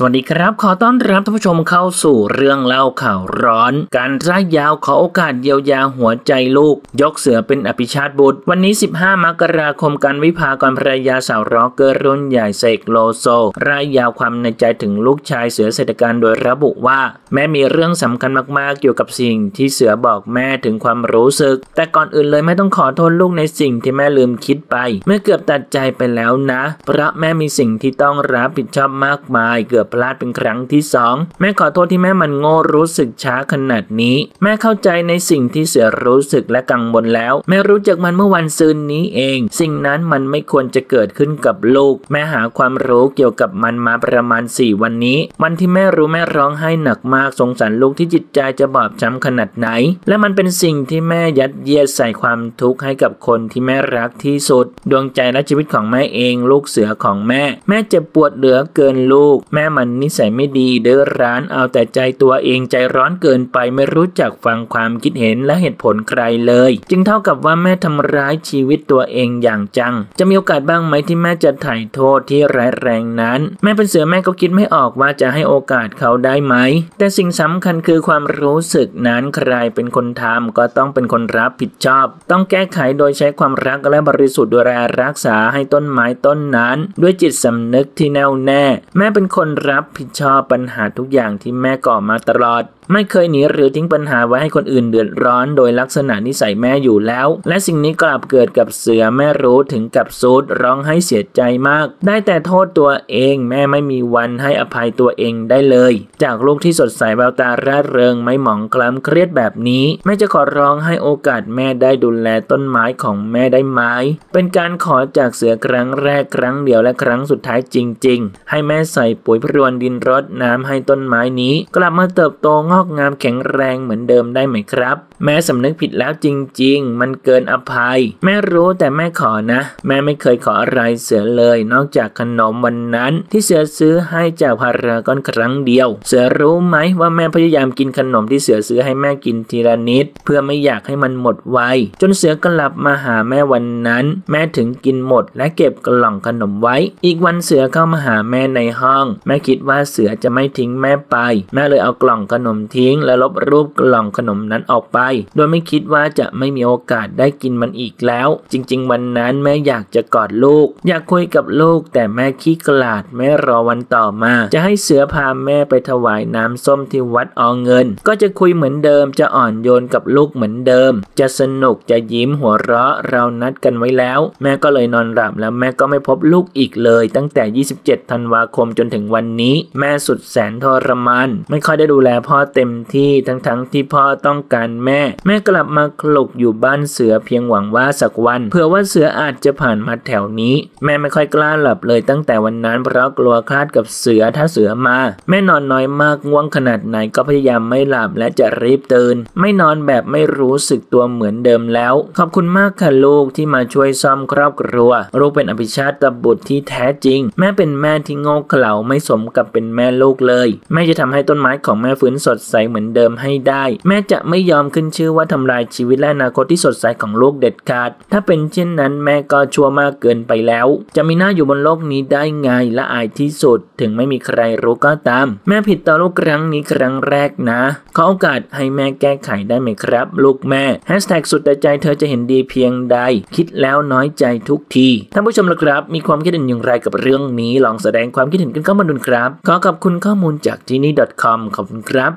สวัสดีครับ ขอต้อนรับท่านผู้ชมเข้าสู่เรื่องเล่าข่าวร้อน กานต์ร่ายยาวขอโอกาสเยียวยาหัวใจลูก ยกเสือเป็นอภิชาติบุตร วันนี้ 15 มกราคมกานต์ วิภากรภรรยาสาวร็อกเกอร์รุ่นใหญ่เสกโลโซร่ายยาวความในใจถึงลูกชายเสือเศรษฐกานต์โดยระบุว่า แม่มีเรื่องสำคัญมากๆเกี่ยวกับสิ่งที่เสือบอกแม่ถึงความรู้สึก แต่ก่อนอื่นเลยแม่ต้องขอโทษลูกในสิ่งที่แม่ลืมคิดไป เมื่อเกือบตัดใจไปแล้วนะเพราะแม่มีสิ่งที่ต้องรับผิดชอบมากมายเกือบพลาดเป็นครั้งที่สองแม่ขอโทษที่แม่มันโง่รู้สึกช้าขนาดนี้ แม่เข้าใจในสิ่งที่เสือรู้สึกและกังวลแล้ว แม่รู้จักมันเมื่อวันซืนนี้เอง สิ่งนั้นมันไม่ควรจะเกิดขึ้นกับลูก แม่หาความรู้เกี่ยวกับมันมาประมาณ 4 วันนี้ วันที่แม่รู้แม่ร้องไห้หนักมากสงสารลูกที่จิตใจจะบอบช้ำขนาดไหน และมันเป็นสิ่งที่แม่ยัดเยียดใส่ความทุกข์ให้กับคนที่แม่รักที่สุด ดวงใจและชีวิตของแม่เอง ลูกเสือของแม่ แม่เจ็บปวดเหลือเกินลูก แม่มันนิสัยไม่ดีเดือร้านเอาแต่ใจตัวเองใจร้อนเกินไปไม่รู้จักฟังความคิดเห็นและเหตุผลใครเลย จึงเท่ากับว่าแม่ทำร้ายชีวิตตัวเองอย่างจัง จะมีโอกาสบ้างไหมที่แม่จะถ่ายโทษที่ร้ายแรงนั้น แม่เป็นเสือแม่ก็คิดไม่ออกว่าจะให้โอกาสเขาได้ไหม แต่สิ่งสำคัญคือความรู้สึกนั้นใครเป็นคนทำก็ต้องเป็นคนรับผิดชอบ ต้องแก้ไขโดยใช้ความรักและบริสุทธิ์ดูแลรักษาให้ต้นไม้ต้นนั้น ด้วยจิตสำนึกที่แน่วแน่ แม่เป็นคนรับผิดชอบปัญหาทุกอย่างที่แม่ก่อมาตลอด ไม่เคยหนีหรือทิ้งปัญหาไว้ให้คนอื่นเดือดร้อน โดยลักษณะนิสัยแม่อยู่แล้ว และสิ่งนี้กลับเกิดกับเสือแม่รู้ถึงกับซูดร้องให้เสียใจมาก ได้แต่โทษตัวเอง แม่ไม่มีวันให้อภัยตัวเองได้เลย จากลูกที่สดใสแววตาร่าเริงไม่หมองคล้ำเครียดแบบนี้ แม่จะขอร้องให้โอกาสแม่ได้ดูแลต้นไม้ของแม่ได้ไหมเป็นการขอจากเสือครั้งแรกครั้งเดียวและครั้งสุดท้ายจริง ๆ ให้แม่ใส่ปุ๋ยพรวนดินรดน้ำให้ต้นไม้นี้ กลับมาเติบโตงอกงามแข็งแรงเหมือนเดิมได้ไหมครับ แม่สำนึกผิดแล้วจริง ๆ มันเกินอภัย แม่รู้แต่แม่ขอนะ แม่ไม่เคยขออะไรเสือเลย นอกจากขนมวันนั้น ที่เสือซื้อให้จากพารากอนครั้งเดียว เสือรู้ไหมว่าแม่พยายามกินขนมที่เสือซื้อให้แม่กินทีละนิด เพื่อไม่อยากให้มันหมดไวจนเสือกลับมาหาแม่วันนั้น แม่ถึงกินหมด และเก็บกล่องขนมไว้ อีกวันเสือเข้ามาหาแม่ในห้อง แม่คิดว่าเสือจะไม่ทิ้งแม่ไป แม่เลยเอากล่องขนมทิ้ง และลบรูปกล่องขนมนั้นออกไปโดยไม่คิดว่าจะไม่มีโอกาสได้กินมันอีกแล้ว จริง ๆ วันนั้นแม่อยากจะกอดลูก อยากคุยกับลูก แต่แม่ขี้กลาดแม่รอวันต่อมา จะให้เสือพาแม่ไปถวายน้ำส้มที่วัดอองเงิน ก็จะคุยเหมือนเดิมจะอ่อนโยนกับลูกเหมือนเดิม จะสนุกจะยิ้มหัวเราะเรานัดกันไว้แล้ว แม่ก็เลยนอนหลับแล้วแม่ก็ไม่พบลูกอีกเลย ตั้งแต่ 27 ธันวาคมจนถึงวันนี้ แม่สุดแสนทรมานไม่ค่อยได้ดูแลพ่อเต็มที่ทั้งๆทที่พ่อต้องการแม่แม่กลับมาคลุกอยู่บ้านเสือเพียงหวังว่าสักวันเผื่อว่าเสืออาจจะผ่านมาแถวนี้ แม่ไม่ค่อยกล้าหลับเลยตั้งแต่วันนั้นเพราะกลัวคลาดกับเสือถ้าเสือมา แม่นอนน้อยมากง่วงขนาดไหนก็พยายามไม่หลับและจะรีบตื่นไม่นอนแบบไม่รู้สึกตัวเหมือนเดิมแล้ว ขอบคุณมากค่ะลูกที่มาช่วยซ่อมครอบครัวลูกเป็นอภิชาติบุตรที่แท้จริง แม่เป็นแม่ที่โง่เขลาไม่สมกับเป็นแม่ลูกเลย แม่จะทำให้ต้นไม้ของแม่ฟื้นสดใสเหมือนเดิมให้ได้ แม่จะไม่ยอมขึ้นชื่อว่าทำลายชีวิตและอนาคตที่สดใสของลูกเด็ดขาด ถ้าเป็นเช่นนั้นแม่ก็ชั่วมากเกินไปแล้ว จะมีหน้าอยู่บนโลกนี้ได้ไงและอายที่สุด ถึงไม่มีใครรู้ก็ตาม แม่ผิดต่อลูกครั้งนี้ครั้งแรกนะขอโอกาสให้แม่แก้ไขได้ไหมครับ ลูกแม่แฮชแท็กสุดแต่ใจเธอจะเห็นดีเพียงใด คิดแล้วน้อยใจทุกทีท่านผู้ชมละครับ มีความคิดเห็นอย่างไรกับเรื่องนี้ลองแสดงความคิดเห็นกันเข้ามาดูครับ ขอขอบคุณข้อมูลจากที่นี่ .com ขอบคุณครับ